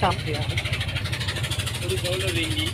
अच्छा थोड़ी सौल देंगी